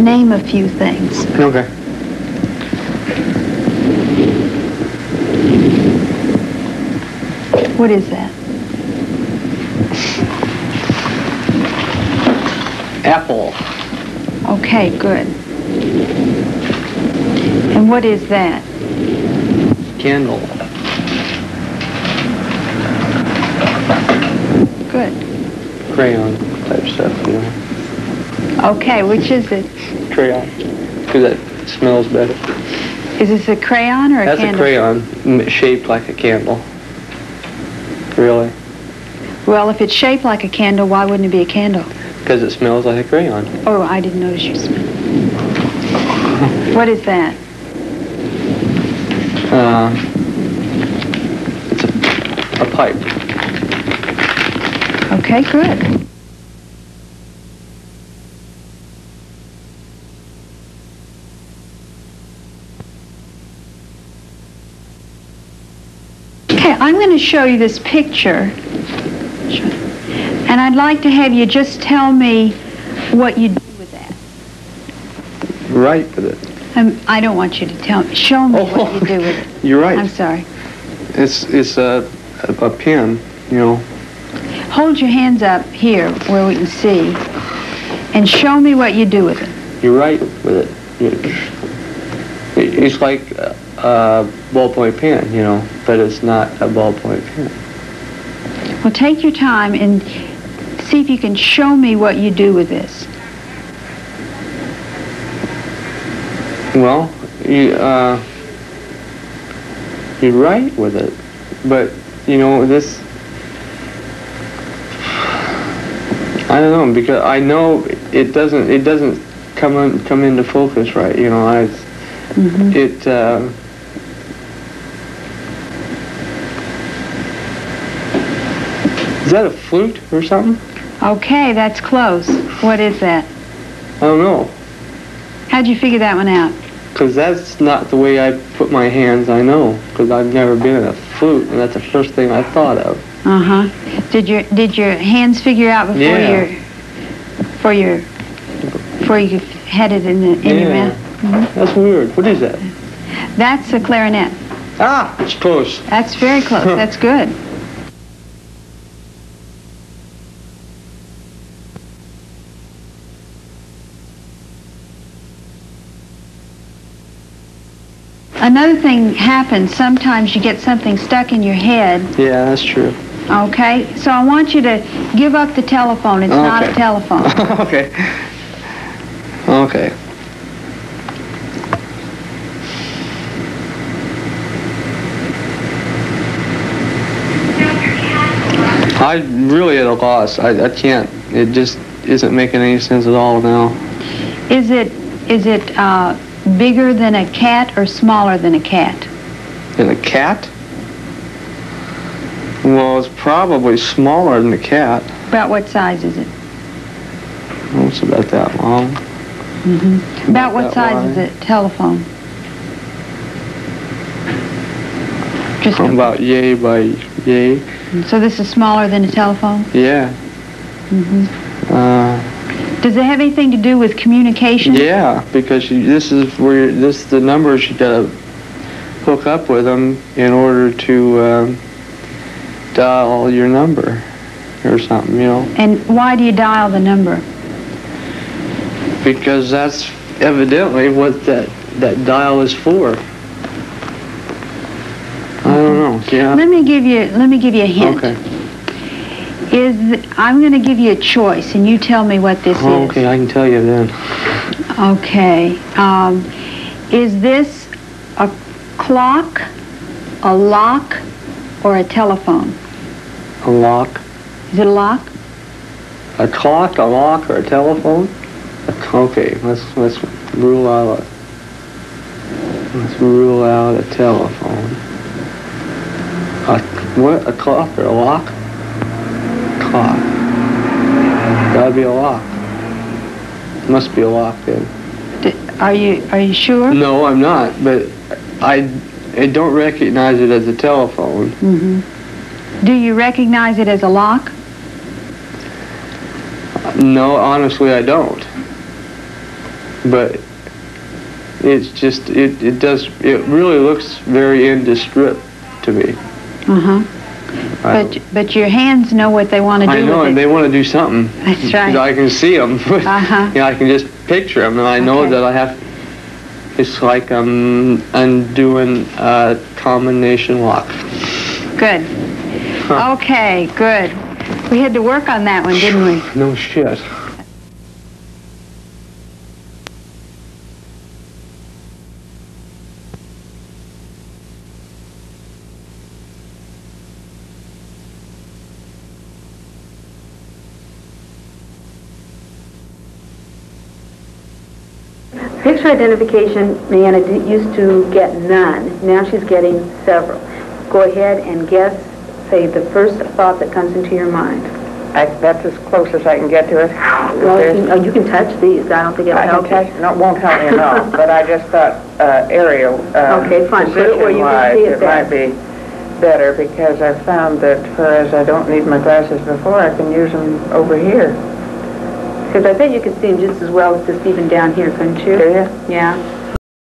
name a few things. Okay. What is that? Apple. Okay, good. And what is that? Candle. Good. Crayon type stuff, you know. Okay, which is it? Crayon. Because that smells better. Is this a crayon or a candle? That's a crayon shaped like a candle. Really? Well, if it's shaped like a candle, why wouldn't it be a candle? Because it smells like a crayon. Oh, I didn't notice you smell. What is that? Uh, it's a, a pipe. Okay, good. Okay, I'm going to show you this picture. And I'd like to have you just tell me what you do with that. Write with it. Um, I don't want you to tell me. Show me what you do with it. You're right. I'm sorry. It's it's a, a, a pen, you know. Hold your hands up here where we can see and show me what you do with it. You're right with it. It's- It's like a, a ballpoint pen, you know, but it's not a ballpoint pen. Well, take your time and see if you can show me what you do with this. Well, you, uh, you're right with it, but you know this. I don't know because I know it doesn't it doesn't come in, come into focus right. You know, I it. Uh, is that a flute or something? Okay, that's close. What is that? I don't know. How'd you figure that one out? Because that's not the way I put my hands, I know. Because I've never been in a flute, and that's the first thing I thought of. Uh huh. Did your did your hands figure out before Yeah. your before your before you had it in the in your Yeah. mouth? That's weird. What is that? That's a clarinet. Ah, it's close. That's very close. That's good. Another thing happens, sometimes you get something stuck in your head, Yeah, that's true. okay? So I want you to give up the telephone. It's not a telephone. okay. Okay. I'm really at a loss. I, I can't. It just isn't making any sense at all now. Is it is it uh, bigger than a cat or smaller than a cat? And a cat? Well, it's probably smaller than a cat. About what size is it? Oh, it's about that long. Mm -hmm. About what that size is it? Telephone. Just From about yay by yay. so this is smaller than a telephone. Yeah. Uh, Does it have anything to do with communication? yeah, because you, this is where this the numbers you gotta hook up with them in order to um, dial your number or something, you know. And why do you dial the number? Because that's evidently what that that dial is for. I don't know. Yeah. Let me give you let me give you a hint. Okay. Is I'm going to give you a choice, and you tell me what this Oh, is. okay, I can tell you then. Okay. Um, is this a clock, a lock, or a telephone? A lock, Is it a lock? a clock, a lock, or a telephone? Okay, let's let's rule out. A, let's rule out a telephone. A what? A clock or a lock? Clock. Gotta be a lock. Must be a lock then. Are you are you sure? No, I'm not. But I I don't recognize it as a telephone. Mm-hmm. Do you recognize it as a lock? No, honestly, I don't. but it's just it, it does it really looks very indescript to me. Uh-huh. But, but your hands know what they want to do I know, and they want to do something. That's right. I can see them. Uh-huh. yeah, I can just picture them, and I know Okay. that I have. It's like I'm undoing a combination lock. Good. Huh. Okay, good. We had to work on that one, didn't we? No shit. Picture identification, d- used to get none. Now she's getting several. Go ahead and guess, say the first thought that comes into your mind. I, that's as close as I can get to it. Well, you can, oh, you can touch these. I don't think it'll I can help touch, you. no, it won't help me at all, but I just thought, uh, aerial, uh, Okay, fine. Put it where you can see it it might be better, because I found that whereas I don't need my glasses before, I can use them over here. Because I bet you could see him just as well as just even down here, couldn't you? You? Yeah.